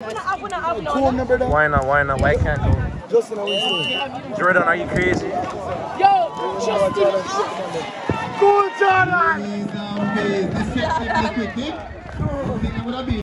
Cool. Why not? Why not? Why can't justin Just. Jordan, are you crazy? Yo, Justin. Ah! Cool, Jordan.